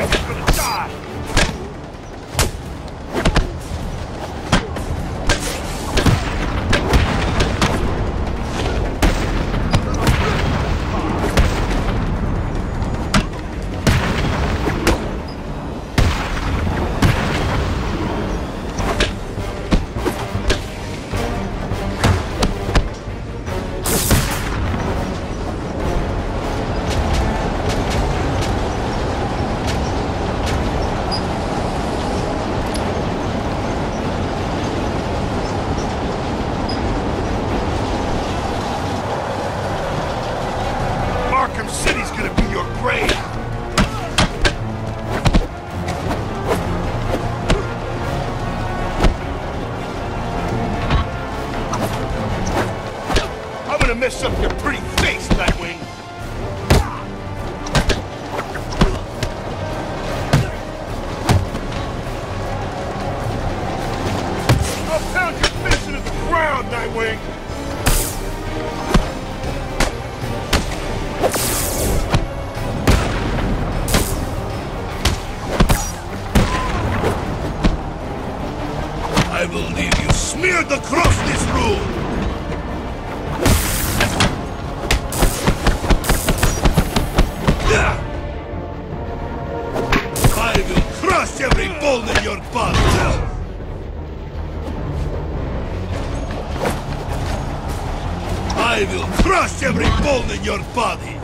This is you're gonna Up your pretty face, Nightwing! I'll pound your face into the ground, Nightwing! I will leave you smeared across this room! I will crush every bone in your body!